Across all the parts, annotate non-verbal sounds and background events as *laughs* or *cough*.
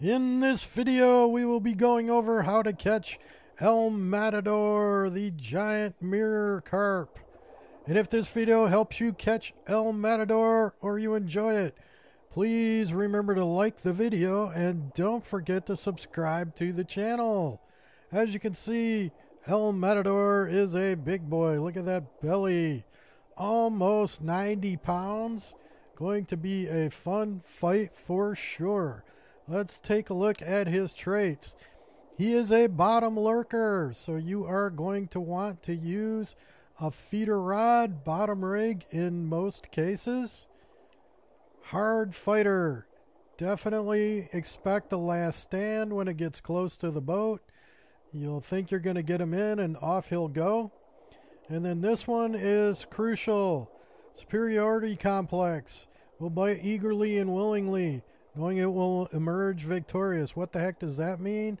In this video, we will be going over how to catch El Matador, the giant mirror carp. And if this video helps you catch El Matador or you enjoy it, please remember to like the video and don't forget to subscribe to the channel. As you can see, El Matador is a big boy. Look at that belly. Almost 90 pounds. Going to be a fun fight for sure. Let's take a look at his traits. He is a bottom lurker, so you are going to want to use a feeder rod bottom rig in most cases. Hard fighter. Definitely expect a last stand when it gets close to the boat. You'll think you're going to get him in and off he'll go. And then this one is crucial. Superiority complex. Will bite eagerly and willingly knowing it will emerge victorious. What the heck does that mean?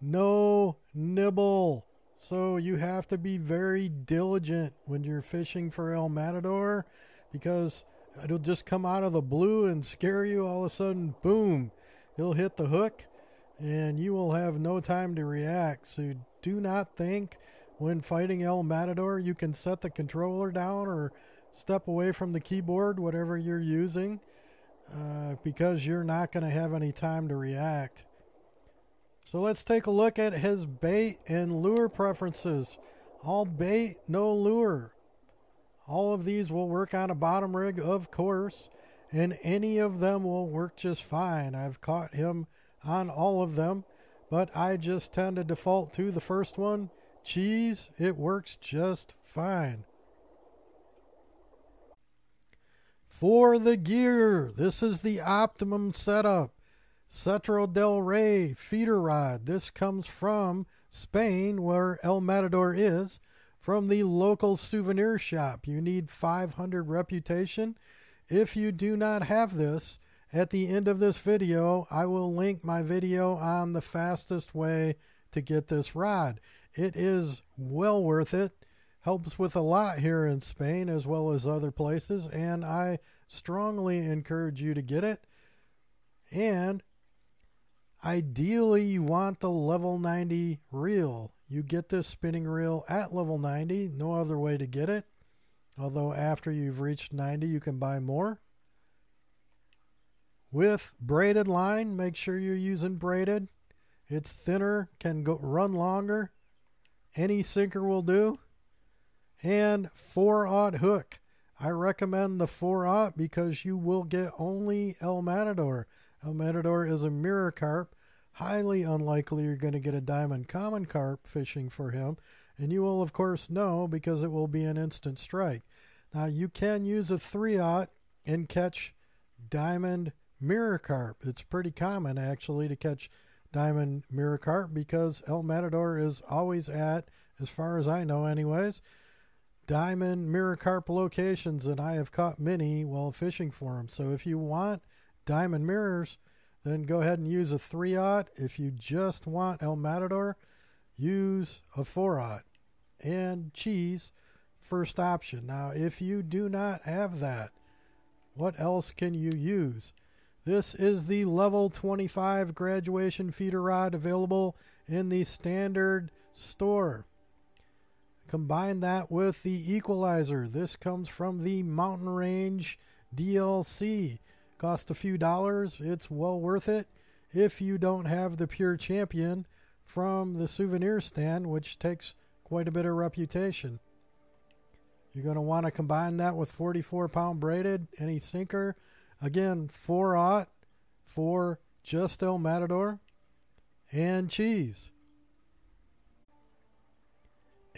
No nibble. So you have to be very diligent when you're fishing for El Matador because it'll just come out of the blue and scare you all of a sudden. Boom. He'll hit the hook and you will have no time to react. So do not think when fighting El Matador you can set the controller down or step away from the keyboard, whatever you're using uh, because you're not going to have any time to react. So let's take a look at his bait and lure preferences. All bait, no lure. All of these will work on a bottom rig, of course, and any of them will work just fine. I've caught him on all of them, but I just tend to default to the first one. Cheese, it works just fine. For the gear, this is the optimum setup. Cetro del Rey feeder rod. This comes from Spain, where El Matador is, from the local souvenir shop. You need 500 reputation. If you do not have this, at the end of this video, I will link my video on the fastest way to get this rod. It is well worth it helps with a lot here in Spain as well as other places, and I strongly encourage you to get it. And ideally, you want the level 90 reel. You get this spinning reel at level 90, no other way to get it. Although, after you've reached 90, you can buy more. With braided line, make sure you're using braided. It's thinner, can go run longer. Any sinker will do and 4-aught hook. I recommend the 4-aught because you will get only El Matador. El Matador is a mirror carp. Highly unlikely you're going to get a diamond common carp fishing for him. And you will, of course, know because it will be an instant strike. Now, you can use a 3-aught and catch diamond mirror carp. It's pretty common, actually, to catch diamond mirror carp because El Matador is always at, as far as I know anyways, diamond mirror carp locations, and I have caught many while fishing for them. So if you want diamond mirrors, then go ahead and use a 3-aught. If you just want El Matador, use a 4-aught. And cheese, first option. Now, if you do not have that, what else can you use? This is the level 25 graduation feeder rod available in the standard store. Combine that with the equalizer. This comes from the Mountain Range DLC. Cost a few dollars. It's well worth it if you don't have the Pure Champion from the souvenir stand, which takes quite a bit of reputation. You're going to want to combine that with 44 pound braided, any sinker. Again, 4 aught for just El Matador and cheese.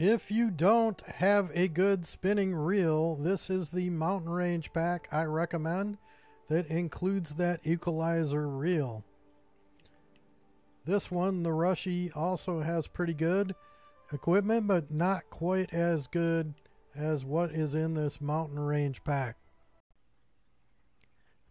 If you don't have a good spinning reel, this is the mountain range pack I recommend that includes that equalizer reel. This one, the Rushy, also has pretty good equipment, but not quite as good as what is in this mountain range pack.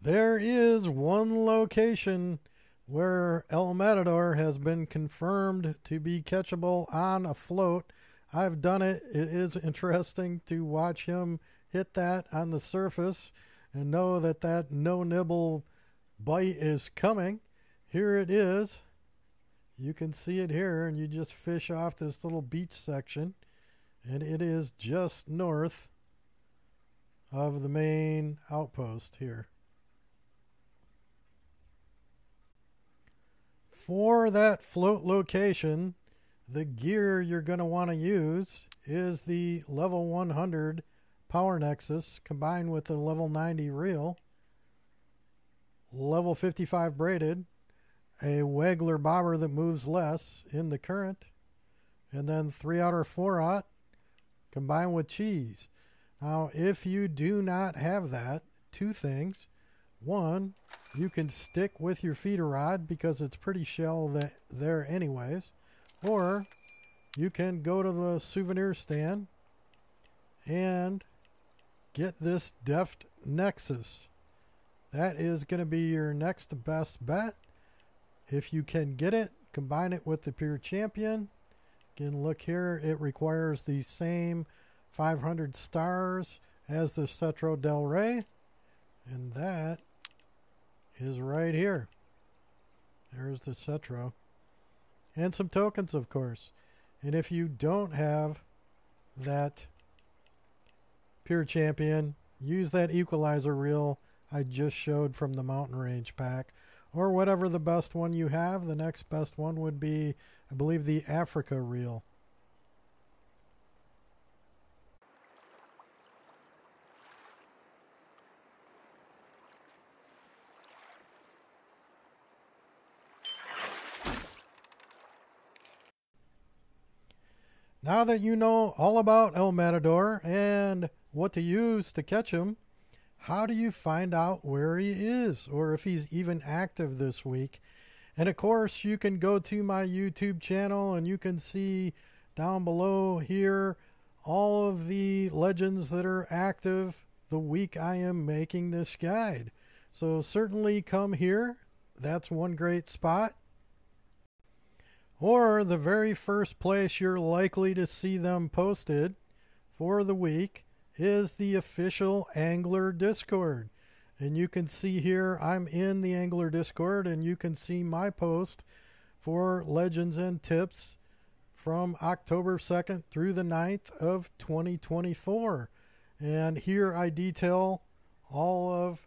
There is one location where El Matador has been confirmed to be catchable on a float I've done it. It is interesting to watch him hit that on the surface and know that that no nibble bite is coming. here it is. You can see it here, and you just fish off this little beach section, and it is just north of the main outpost here. For that float location, the gear you're going to want to use is the level 100 Power Nexus combined with the level 90 reel, level 55 braided, a Wagler bobber that moves less in the current, and then 3 outer 4 aught combined with cheese. Now, if you do not have that, two things. One, you can stick with your feeder rod because it's pretty shell that there anyways. Or you can go to the souvenir stand and get this Deft Nexus. That is going to be your next best bet. If you can get it, combine it with the Pure Champion. Again, look here, it requires the same 500 stars as the Cetro Del Rey. And that is right here. There's the Cetro. And some tokens, of course. And if you don't have that Pure Champion, use that equalizer reel I just showed from the Mountain Range pack. Or whatever the best one you have. The next best one would be, I believe, the Africa reel. Now that you know all about El Matador and what to use to catch him, how do you find out where he is or if he's even active this week? And of course, you can go to my YouTube channel and you can see down below here all of the legends that are active the week I am making this guide. So certainly come here. That's one great spot. Or the very first place you're likely to see them posted for the week is the official Angler Discord. And you can see here, I'm in the Angler Discord, and you can see my post for legends and tips from October 2nd through the 9th of 2024. And here I detail all of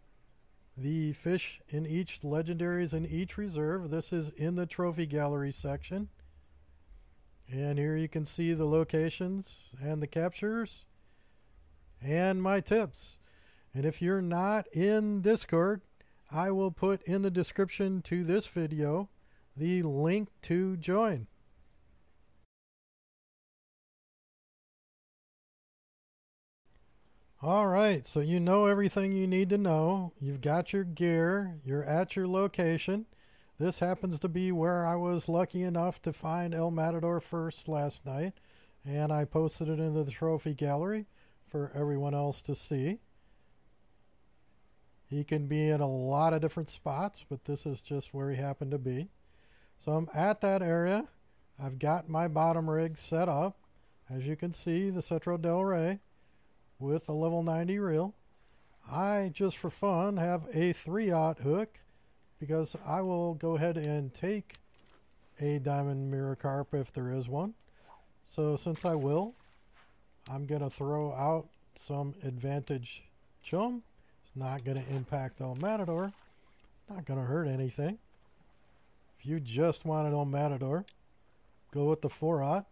the fish in each legendaries in each reserve. This is in the trophy gallery section. And here you can see the locations and the captures and my tips. And if you're not in Discord, I will put in the description to this video the link to join. All right, so you know everything you need to know. You've got your gear, you're at your location. This happens to be where I was lucky enough to find El Matador first last night, and I posted it into the trophy gallery for everyone else to see. He can be in a lot of different spots, but this is just where he happened to be. So I'm at that area. I've got my bottom rig set up. As you can see, the Cetro Del Rey with a level 90 reel. I, just for fun, have a 3-aught hook because I will go ahead and take a diamond mirror carp if there is one. So since I will, I'm going to throw out some advantage chum. It's not going to impact El Matador. Not going to hurt anything. If you just want wanted El Matador, go with the 4-aught.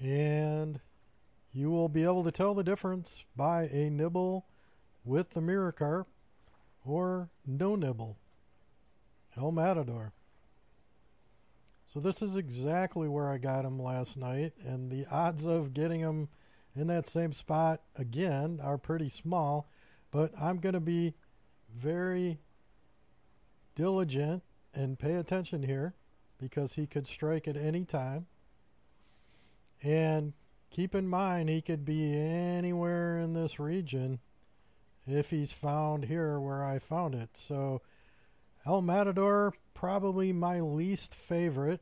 And you will be able to tell the difference by a nibble with the mirror carp or no nibble. El Matador. So this is exactly where I got him last night, and the odds of getting him in that same spot again are pretty small, but I'm going to be very diligent and pay attention here because he could strike at any time. And keep in mind, he could be anywhere in this region if he's found here where I found it. So El Matador, probably my least favorite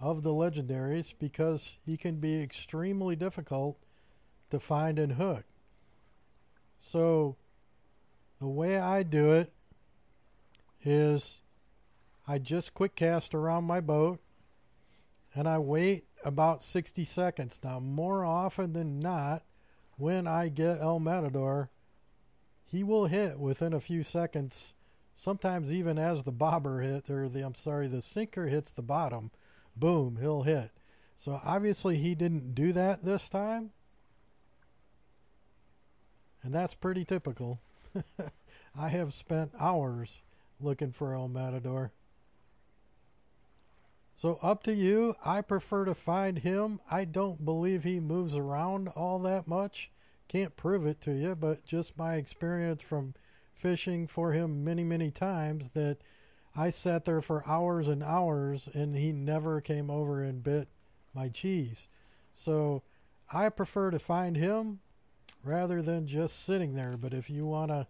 of the legendaries because he can be extremely difficult to find and hook. So the way I do it is I just quick cast around my boat and I wait about 60 seconds. Now, more often than not, when I get El Matador, he will hit within a few seconds, sometimes even as the bobber hit, or the, I'm sorry, the sinker hits the bottom, boom, he'll hit. So obviously he didn't do that this time. And that's pretty typical. *laughs* I have spent hours looking for El Matador. So up to you. I prefer to find him. I don't believe he moves around all that much. Can't prove it to you, but just my experience from fishing for him many, many times that I sat there for hours and hours and he never came over and bit my cheese. So I prefer to find him rather than just sitting there. But if you want to,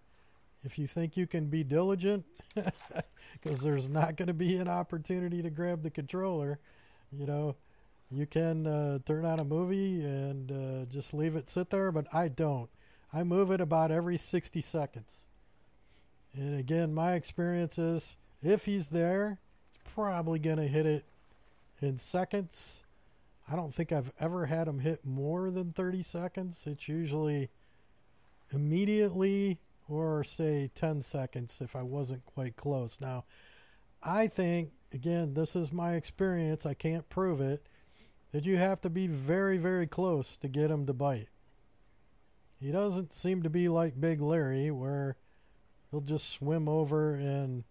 if you think you can be diligent, *laughs* because there's not going to be an opportunity to grab the controller, you know, you can uh, turn on a movie and uh, just leave it sit there, but I don't. I move it about every 60 seconds. And again, my experience is if he's there, he's probably going to hit it in seconds. I don't think I've ever had him hit more than 30 seconds. It's usually immediately or say 10 seconds if I wasn't quite close. Now, I think, again, this is my experience, I can't prove it, that you have to be very, very close to get him to bite. He doesn't seem to be like Big Larry, where he'll just swim over and,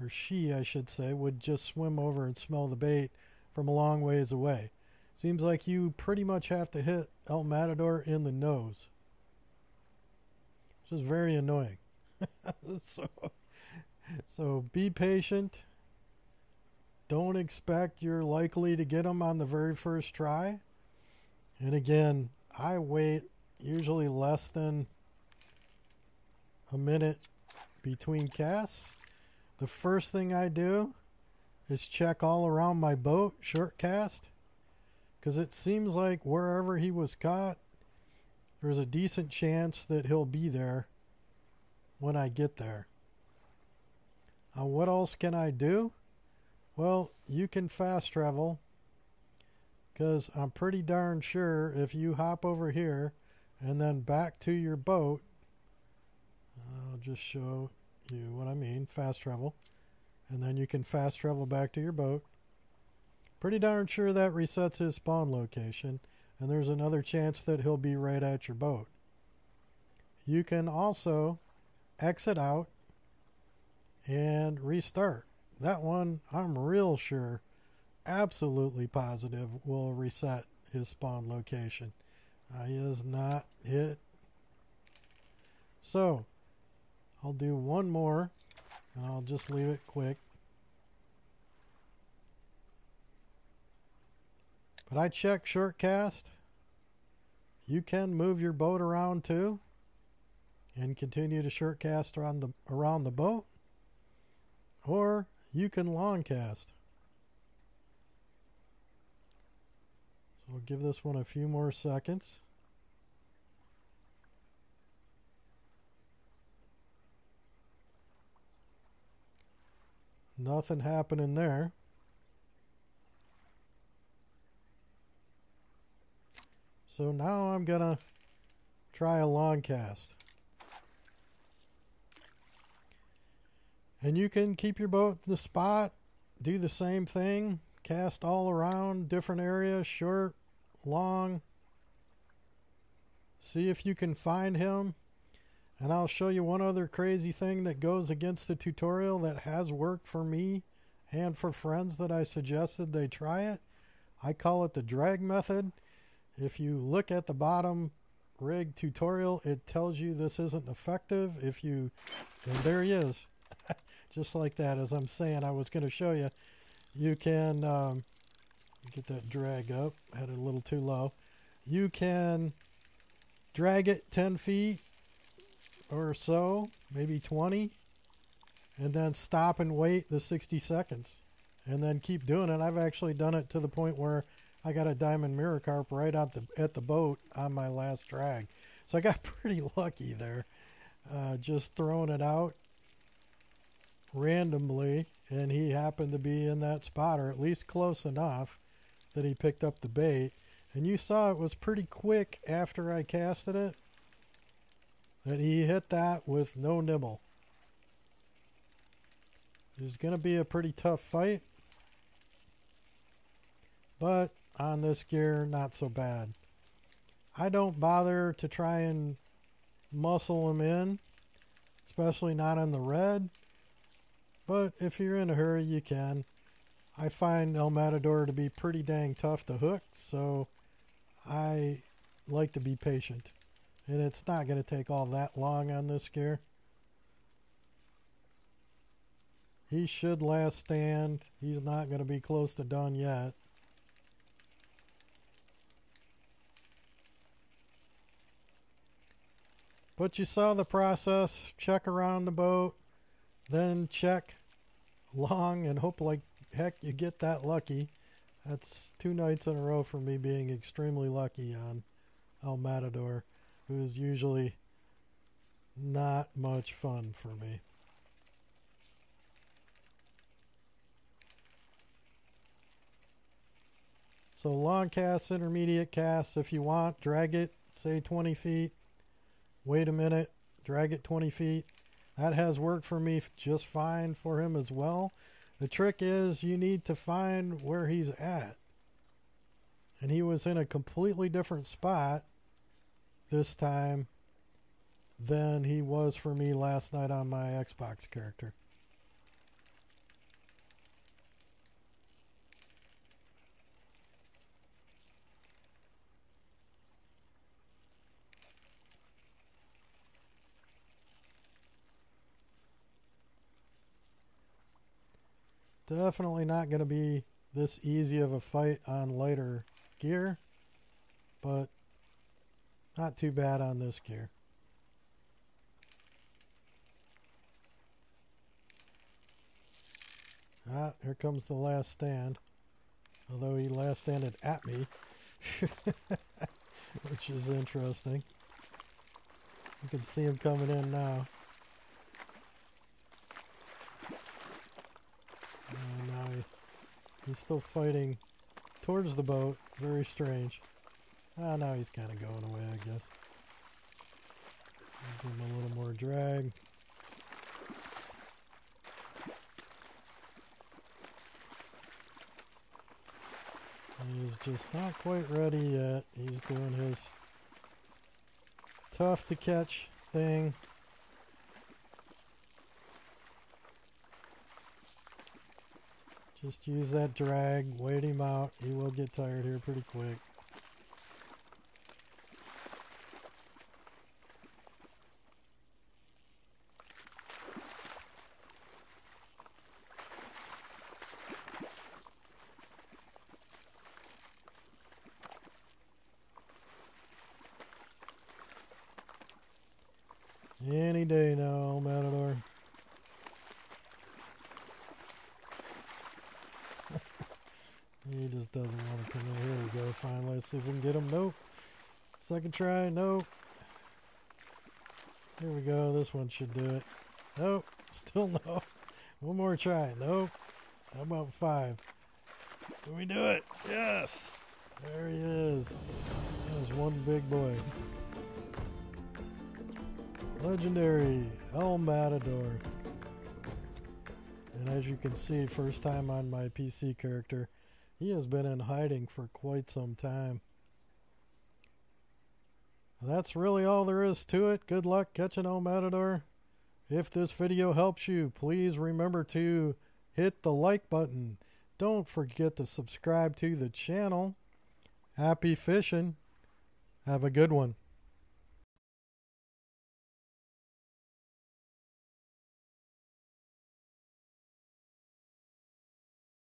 or she, I should say, would just swim over and smell the bait from a long ways away. Seems like you pretty much have to hit El Matador in the nose is very annoying. *laughs* so, so be patient. Don't expect you're likely to get them on the very first try. And again, I wait usually less than a minute between casts. The first thing I do is check all around my boat, short cast, because it seems like wherever he was caught, there's a decent chance that he'll be there when I get there. Uh, what else can I do? Well, you can fast travel because I'm pretty darn sure if you hop over here and then back to your boat, I'll just show you what I mean fast travel, and then you can fast travel back to your boat. Pretty darn sure that resets his spawn location and there's another chance that he'll be right at your boat. You can also exit out and restart. That one, I'm real sure, absolutely positive, will reset his spawn location. Uh, he is not hit. So, I'll do one more, and I'll just leave it quick. But I checked shortcast. You can move your boat around too and continue to shortcast around the around the boat. Or you can long cast. So we'll give this one a few more seconds. Nothing happening there. So now I'm to try a long cast. And you can keep your boat in the spot, do the same thing, cast all around different areas, short, long. See if you can find him. And I'll show you one other crazy thing that goes against the tutorial that has worked for me and for friends that I suggested they try it. I call it the drag method. If you look at the bottom rig tutorial, it tells you this isn't effective. If you, and there he is, *laughs* just like that. As I'm saying, I was going to show you, you can um, get that drag up. Had it a little too low. You can drag it 10 feet or so, maybe 20, and then stop and wait the 60 seconds, and then keep doing it. I've actually done it to the point where I got a diamond mirror carp right at the at the boat on my last drag. So I got *laughs* pretty lucky there. Uh, just throwing it out. randomly, and he happened to be in that spot, or at least close enough that he picked up the bait. And you saw it was pretty quick after I casted it that he hit that with no nibble. It's going to be a pretty tough fight. But on this gear, not so bad. I don't bother to try and muscle them in, especially not on the red. But if you're in a hurry, you can. I find El Matador to be pretty dang tough to hook, so I like to be patient. And it's not going to take all that long on this gear. He should last stand. He's not going to be close to done yet. But you saw the process. Check around the boat. Then check long and hope like heck you get that lucky. That's two nights in a row for me being extremely lucky on El Matador, who is usually not much fun for me. So long cast, intermediate cast, if you want, drag it, say 20 feet. Wait a minute, drag it 20 feet. That has worked for me just fine for him as well. The trick is you need to find where he's at. And he was in a completely different spot this time than he was for me last night on my Xbox character. Definitely not going to be this easy of a fight on lighter gear, but not too bad on this gear. Ah, here comes the last stand. Although he last standed at me, *laughs* which is interesting. You can see him coming in now. And now he, he's still fighting towards the boat. Very strange. Ah, now he's kind of going away, I guess. Give him a little more drag. He's just not quite ready yet. He's doing his tough to catch thing. Just use that drag, wait him out. He will get tired here pretty quick. Any day now, Matador. He just doesn't want to come in. Here we go. Finally, let's see if we can get him. Nope. Second try. Nope. Here we go. This one should do it. Nope. *laughs* Still no. One more try. Nope. How about five? Can we do it? Yes. There he is. There's one big boy. Legendary El Matador. And as you can see, first time on my PC character, he has been in hiding for quite some time. That's really all there is to it. Good luck catching El Matador. If this video helps you, please remember to hit the like button. Don't forget to subscribe to the channel. Happy fishing. Have a good one.